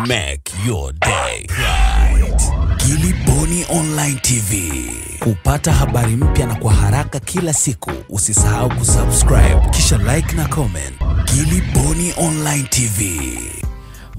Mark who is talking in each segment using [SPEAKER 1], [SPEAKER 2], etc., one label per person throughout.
[SPEAKER 1] Make your day right. Gilly Bonny Online TV. Kupata habari mpya na kwa haraka kila siku, usisahau kusubscribe kisha like na comment. Gilly Bonny Online TV.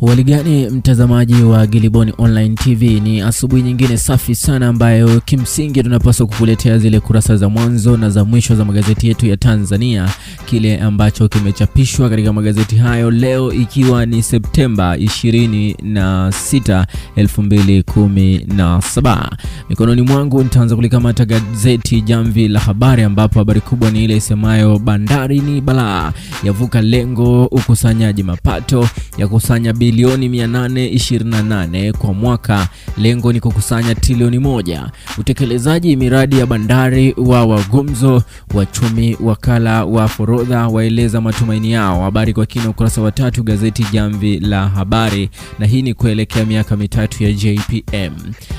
[SPEAKER 2] Waligani mtazamaji wa Giliboni Online TV, ni asubuhi nyingine safi sana ambayo kimsingi tunapaswa kukuletea zile kurasa za mwanzo na za mwisho za magazeti yetu ya Tanzania, kile ambacho kimechapishwa katika magazeti hayo leo, ikiwa ni Septemba 26, 2017. Mikononi mwangu nitaanza kulikamata gazeti Jamvi la Habari, ambapo habari kubwa ni ile isemayo bandari ni balaa, yavuka lengo ukusanyaji mapato ya kusanya bilioni 828 kwa mwaka. Lengo ni kukusanya trilioni moja. Utekelezaji miradi ya bandari wa wagumzo. Wachumi wakala wa forodha waeleza matumaini yao. Habari kwa kina ukurasa wa tatu gazeti Jamvi la Habari, na hii ni kuelekea miaka mitatu ya JPM.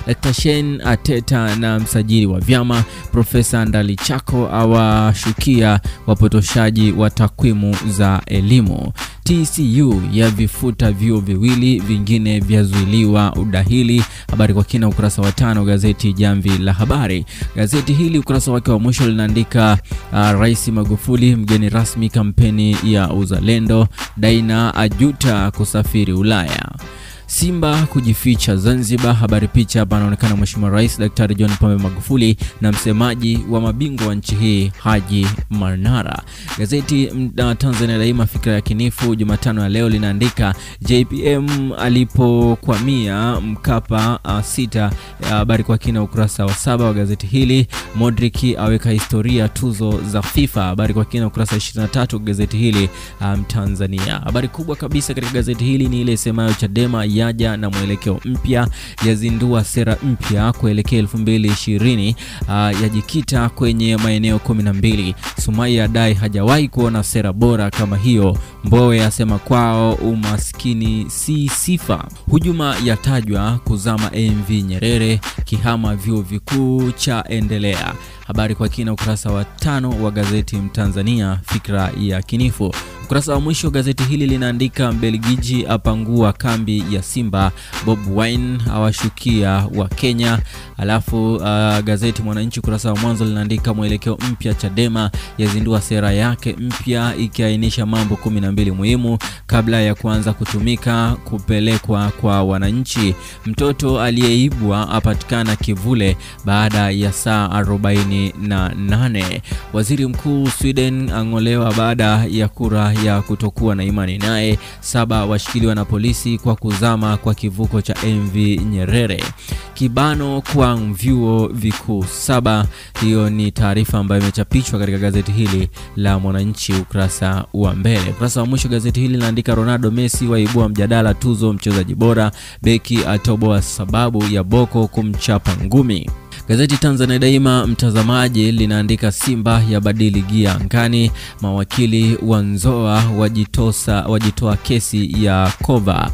[SPEAKER 2] Dr. Shein ateta na msajili wa vyama. Profesa Ndalichako awashukia wapotoshaji wa takwimu za elimu. TCU ya vifuta vyuo viwili vingine vyazuiliwa udahili. Habari kwa kina ukurasa wa tano gazeti Jamvi la Habari. Gazeti hili ukurasa wake wa mwisho linaandika uh, Rais Magufuli mgeni rasmi kampeni ya uzalendo. Daina ajuta kusafiri Ulaya. Simba kujificha Zanzibar. Habari picha hapa anaonekana Mheshimiwa Rais Daktari John Pombe Magufuli na msemaji wa mabingwa wa nchi hii Haji Manara. Gazeti la Tanzania Daima fikra ya kinifu Jumatano ya leo linaandika JPM alipokwamia Mkapa uh, sita. Habari uh, kwa kina ukurasa wa saba wa gazeti hili. Modric aweka historia tuzo za FIFA. Habari kwa kina ukurasa 23 gazeti hili Mtanzania. Um, habari kubwa kabisa katika gazeti hili ni ile isemayo Chadema yaja na mwelekeo mpya, yazindua sera mpya kuelekea 2020. Uh, yajikita kwenye maeneo 12. Sumaye adai hajawahi kuona sera bora kama hiyo. Mbowe asema kwao umaskini si sifa. Hujuma yatajwa kuzama AMV Nyerere. Kihama vyuo vikuu cha endelea. Habari kwa kina ukurasa wa tano wa gazeti Mtanzania fikra ya kinifu. Ukurasa wa mwisho gazeti hili linaandika Mbelgiji apangua kambi ya Simba, Bob Wine awashukia wa Kenya. Alafu uh, gazeti Mwananchi ukurasa wa mwanzo linaandika mwelekeo mpya, Chadema yazindua sera yake mpya ikiainisha mambo kumi na mbili muhimu kabla ya kuanza kutumika kupelekwa kwa wananchi. Mtoto aliyeibwa apatikana kivule baada ya saa 48. Waziri mkuu Sweden ang'olewa baada ya kura ya kutokuwa na imani naye. Saba washikiliwa na polisi kwa kuzama kwa kivuko cha MV Nyerere. Kibano kwa vyuo vikuu saba. Hiyo ni taarifa ambayo imechapishwa katika gazeti hili la Mwananchi ukurasa wa mbele. Ukurasa wa mwisho gazeti hili linaandika Ronaldo Messi waibua mjadala tuzo mchezaji bora, beki atoboa sababu ya Boko kumchapa ngumi. Gazeti Tanzania Daima mtazamaji linaandika Simba ya badili gia ngani, mawakili wa Nzoa wajitosa wajitoa kesi ya Kova,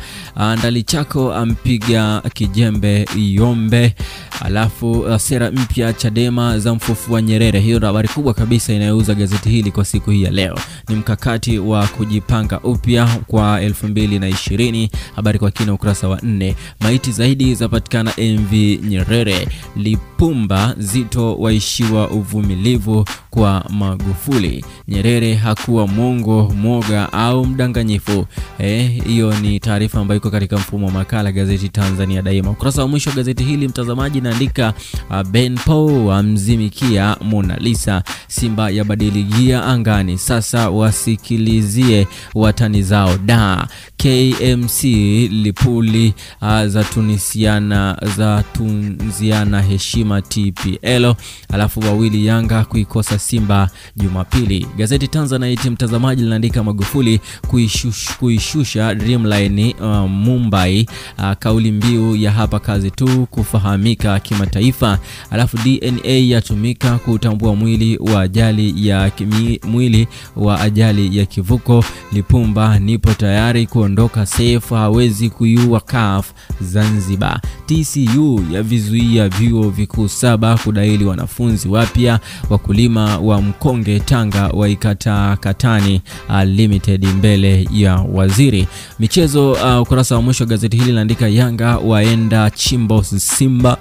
[SPEAKER 2] Ndalichako ampiga kijembe Yombe, alafu sera mpya Chadema za mfufua Nyerere. Hiyo habari kubwa kabisa inayouza gazeti hili kwa siku hii ya leo, ni mkakati wa kujipanga upya kwa 2020. Habari kwa kina ukurasa wa nne. Maiti zaidi zapatikana MV Nyerere Pumba Zito waishiwa uvumilivu kwa Magufuli. Nyerere hakuwa mwongo, mwoga au mdanganyifu. Hiyo eh, ni taarifa ambayo iko katika mfumo wa makala gazeti Tanzania Daima. Ukurasa wa mwisho wa gazeti hili mtazamaji, naandika uh, Ben Pau amzimikia Mona Lisa. Simba ya badiligia angani, sasa wasikilizie watani zao da KMC Lipuli uh, za tunisiana za tunziana heshima TPL, alafu wawili Yanga kuikosa Simba Jumapili. Gazeti Tanzanite mtazamaji linaandika Magufuli kuishush, kuishusha Dreamline uh, Mumbai uh, kauli mbiu ya hapa kazi tu kufahamika kimataifa. Alafu DNA yatumika kutambua mwili wa ajali ya kimi, mwili wa ajali ya kivuko. Lipumba nipo tayari kuondoka safe, hawezi kuiua CAF Zanzibar. TCU ya vizuia vyuo vikuu elfu saba kudaili wanafunzi wapya. Wakulima wa Mkonge Tanga waikata katani uh, limited mbele ya waziri. Michezo uh, ukurasa wa mwisho gazeti hili linaandika Yanga waenda chimbo Simba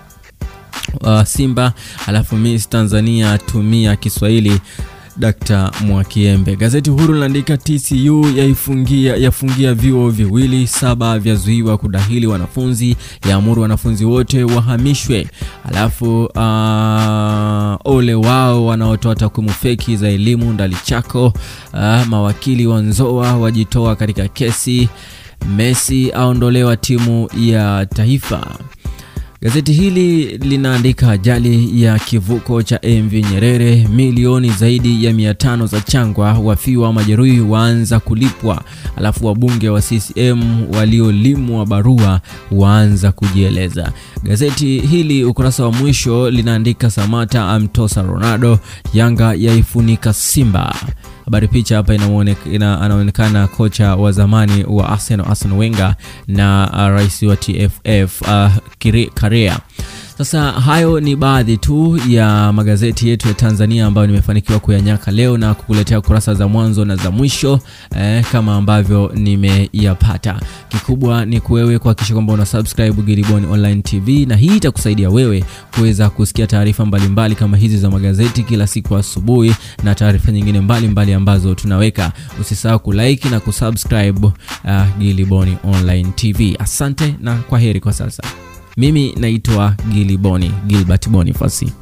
[SPEAKER 2] uh, Simba alafu Miss Tanzania tumia Kiswahili Dkt. Mwakiembe. Gazeti Huru linaandika TCU yaifungia yafungia vyuo viwili, saba vyazuiwa kudahili wanafunzi, yaamuru wanafunzi wote wahamishwe. Alafu uh, ole wao wanaotoa takwimu feki za elimu Ndalichako. Uh, mawakili wa Nzoa wajitoa katika kesi. Messi aondolewa timu ya taifa. Gazeti hili linaandika ajali ya kivuko cha MV Nyerere, milioni zaidi ya 500 za changwa, wafiwa majeruhi waanza kulipwa. Alafu wabunge wa CCM waliolimwa barua waanza kujieleza. Gazeti hili ukurasa wa mwisho linaandika Samata amtosa Ronaldo, Yanga yaifunika Simba. Habari picha hapa ina, anaonekana kocha wa zamani wa Arsenal Arsene Wenger na uh, rais wa TFF uh, Karea. Sasa hayo ni baadhi tu ya magazeti yetu ya Tanzania ambayo nimefanikiwa kuyanyaka leo na kukuletea kurasa za mwanzo na za mwisho eh, kama ambavyo nimeyapata. Kikubwa ni kuwewe kuhakikisha kwamba una subscribe Giliboni Online TV, na hii itakusaidia wewe kuweza kusikia taarifa mbalimbali kama hizi za magazeti kila siku asubuhi na taarifa nyingine mbalimbali mbali ambazo tunaweka. Usisahau kulike na kusubscribe uh, Giliboni Online TV. Asante na kwa heri kwa sasa. Mimi naitwa Gili Giliboni Gilbert Bonifasi.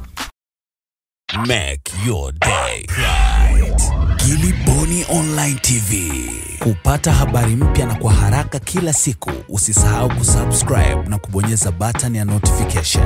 [SPEAKER 1] Make your day right. Giliboni Online TV. Kupata habari mpya na kwa haraka kila siku, usisahau kusubscribe na kubonyeza button ya notification.